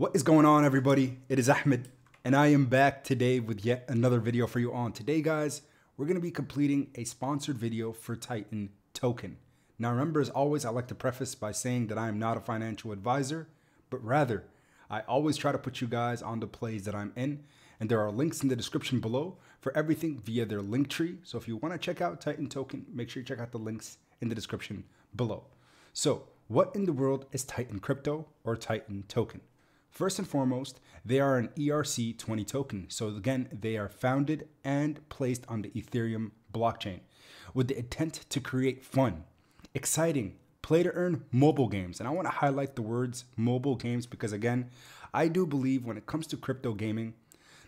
What is going on, everybody? It is Ahmed, and I am back today with yet another video for you on. Today, guys, we're going to be completing a sponsored video for Titan Token. Now, remember, as always, I like to preface by saying that I am not a financial advisor, but rather, I always try to put you guys on the plays that I'm in, and there are links in the description below for everything via their link tree. So if you want to check out Titan Token, make sure you check out the links in the description below. So, what in the world is Titan Crypto or Titan Token? First and foremost, they are an ERC20 token. So, again, they are founded and placed on the Ethereum blockchain with the intent to create fun, exciting, play to earn mobile games. And I want to highlight the words mobile games because, again, I do believe when it comes to crypto gaming,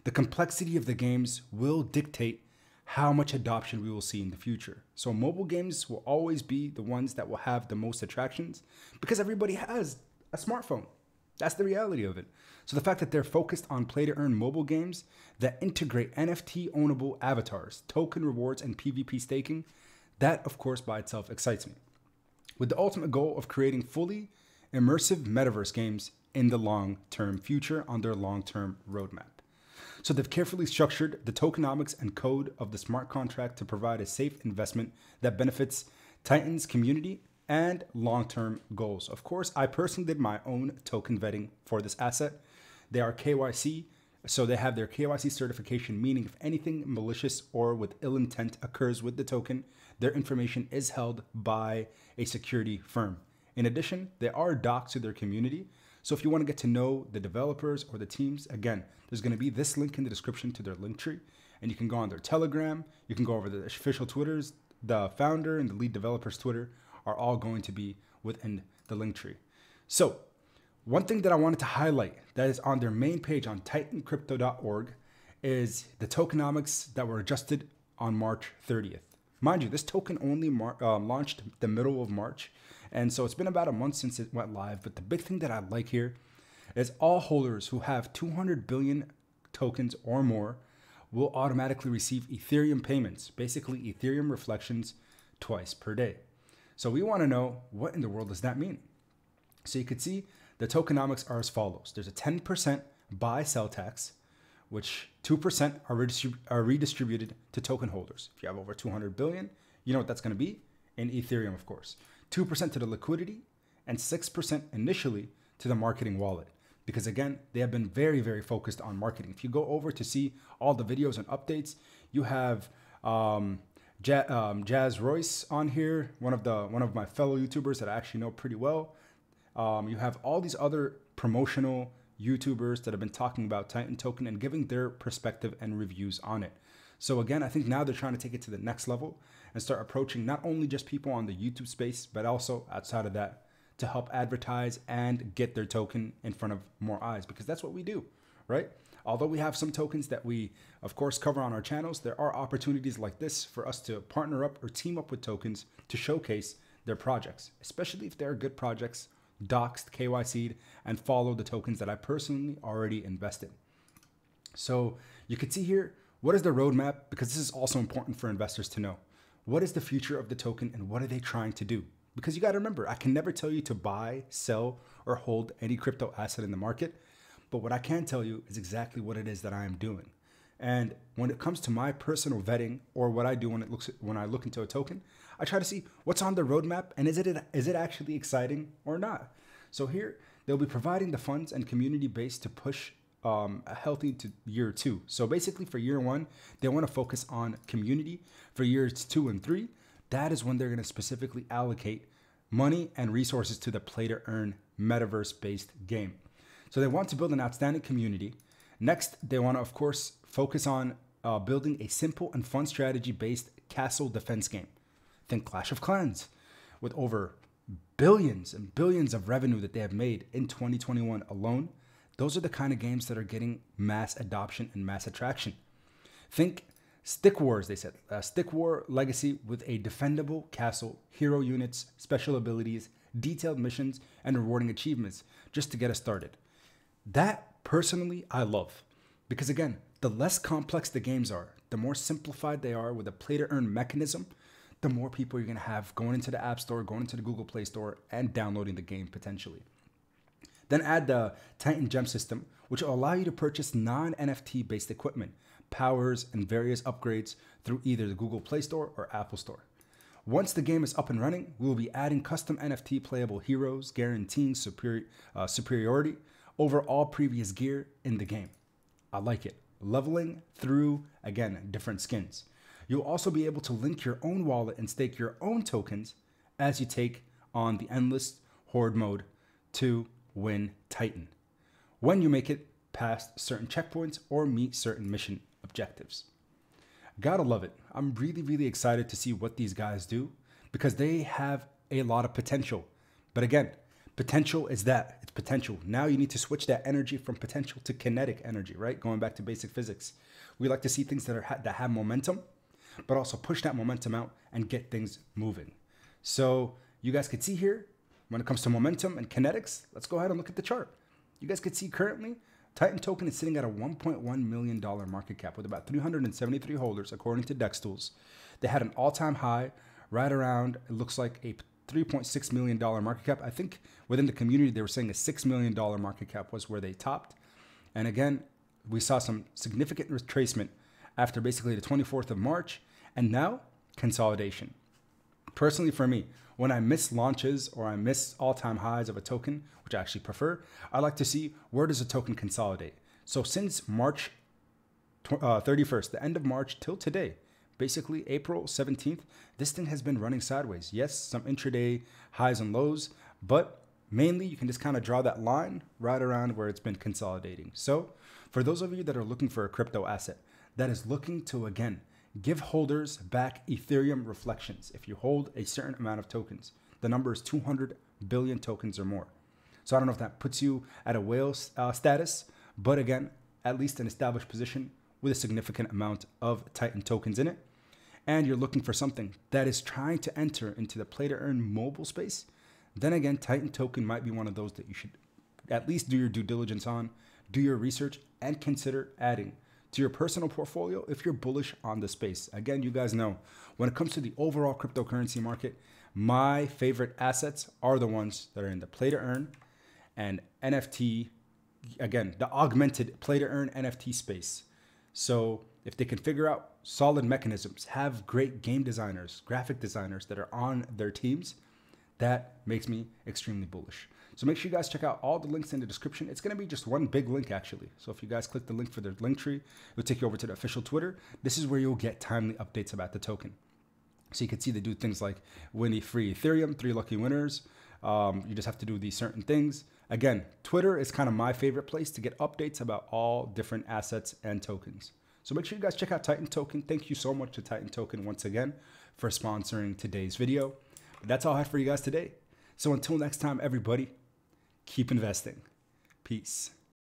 the complexity of the games will dictate how much adoption we will see in the future. So mobile games will always be the ones that will have the most attractions because everybody has a smartphone. That's the reality of it. So the fact that they're focused on play to earn mobile games that integrate NFT ownable avatars, token rewards, and PvP staking, that of course by itself excites me. With the ultimate goal of creating fully immersive metaverse games in the long term future on their long term roadmap. So they've carefully structured the tokenomics and code of the smart contract to provide a safe investment that benefits Titan's community and long term goals. Of course, I personally did my own token vetting for this asset. They are KYC, so they have their KYC certification, meaning if anything malicious or with ill intent occurs with the token, their information is held by a security firm. In addition, they are doxed to their community. So if you want to get to know the developers or the teams, again, there's going to be this link in the description to their link tree. And you can go on their Telegram, you can go over the official Twitters, the founder and the lead developer's Twitter are all going to be within the link tree. So, one thing that I wanted to highlight that is on their main page on titancrypto.org is the tokenomics that were adjusted on March 30th. Mind you, this token only mar- uh, launched the middle of March, and so it's been about a month since it went live. But the big thing that I like here is all holders who have 200 billion tokens or more will automatically receive Ethereum payments, basically Ethereum reflections twice per day. So we want to know what in the world does that mean? So you could see the tokenomics are as follows. There's a 10% buy sell tax, which 2% are, redistrib- are redistributed to token holders. If you have over 200 billion, you know what that's going to be in Ethereum, of course. 2% to the liquidity and 6% initially to the marketing wallet because again they have been very very focused on marketing if you go over to see all the videos and updates you have um, Jazz, um, Jazz Royce on here one of the one of my fellow youtubers that i actually know pretty well. Um, you have all these other promotional youtubers that have been talking about titan token and giving their perspective and reviews on it. So again i think now they're trying to take it to the next level and start approaching not only just people on the youtube space but also outside of that to help advertise and get their token in front of more eyes because that's what we do, right? Although we have some tokens that we, of course, cover on our channels, there are opportunities like this for us to partner up or team up with tokens to showcase their projects, especially if they're good projects, doxed, KYC'd, and follow the tokens that I personally already invested. So you can see here, what is the roadmap? Because this is also important for investors to know. What is the future of the token and what are they trying to do? Because you got to remember, I can never tell you to buy, sell, or hold any crypto asset in the market. But what I can tell you is exactly what it is that I am doing. And when it comes to my personal vetting or what I do when it looks when I look into a token, I try to see what's on the roadmap and is it is it actually exciting or not. So here they'll be providing the funds and community base to push um, a healthy to year two. So basically, for year one, they want to focus on community. For years two and three, that is when they're going to specifically allocate money and resources to the play to earn metaverse based game. So they want to build an outstanding community. Next, they want to, of course, focus on uh, building a simple and fun strategy based castle defense game. Think Clash of Clans, with over billions and billions of revenue that they have made in 2021 alone. Those are the kind of games that are getting mass adoption and mass attraction. Think Stick Wars, they said. Uh, Stick War Legacy with a defendable castle, hero units, special abilities, detailed missions, and rewarding achievements just to get us started. That, personally, I love. Because again, the less complex the games are, the more simplified they are with a play to earn mechanism, the more people you're gonna have going into the App Store, going into the Google Play Store, and downloading the game potentially. Then add the Titan Gem system, which will allow you to purchase non NFT based equipment, powers, and various upgrades through either the Google Play Store or Apple Store. Once the game is up and running, we will be adding custom NFT playable heroes, guaranteeing superior, uh, superiority over all previous gear in the game. I like it. Leveling through, again, different skins. You'll also be able to link your own wallet and stake your own tokens as you take on the Endless Horde mode to win Titan. When you make it past certain checkpoints or meet certain mission objectives. Gotta love it. I'm really, really excited to see what these guys do because they have a lot of potential. But again, potential is that it's potential. Now you need to switch that energy from potential to kinetic energy, right? Going back to basic physics. We like to see things that are that have momentum, but also push that momentum out and get things moving. So you guys could see here when it comes to momentum and kinetics, let's go ahead and look at the chart. You guys could see currently Titan token is sitting at a $1.1 million market cap with about 373 holders, according to Dex Tools. They had an all time high right around, it looks like a $3.6 million market cap. I think within the community, they were saying a $6 million market cap was where they topped. And again, we saw some significant retracement after basically the 24th of March, and now consolidation. Personally, for me, when I miss launches or I miss all-time highs of a token, which I actually prefer, I like to see where does a token consolidate. So since March uh, 31st, the end of March till today, basically April 17th, this thing has been running sideways. Yes, some intraday highs and lows, but mainly you can just kind of draw that line right around where it's been consolidating. So for those of you that are looking for a crypto asset that is looking to, again, give holders back Ethereum reflections if you hold a certain amount of tokens. The number is 200 billion tokens or more. So I don't know if that puts you at a whale uh, status, but again, at least an established position with a significant amount of Titan tokens in it. And you're looking for something that is trying to enter into the play to earn mobile space, then again, Titan token might be one of those that you should at least do your due diligence on, do your research, and consider adding to your personal portfolio if you're bullish on the space. Again, you guys know when it comes to the overall cryptocurrency market, my favorite assets are the ones that are in the play to earn and NFT, again, the augmented play to earn NFT space. So if they can figure out solid mechanisms, have great game designers, graphic designers that are on their teams, that makes me extremely bullish. So make sure you guys check out all the links in the description. It's going to be just one big link actually. So if you guys click the link for their link tree, it'll take you over to the official Twitter. This is where you'll get timely updates about the token. So you can see they do things like win free Ethereum, three lucky winners. Um, you just have to do these certain things. Again, Twitter is kind of my favorite place to get updates about all different assets and tokens. So make sure you guys check out Titan Token. Thank you so much to Titan Token once again for sponsoring today's video. But that's all I have for you guys today. So until next time, everybody, keep investing. Peace.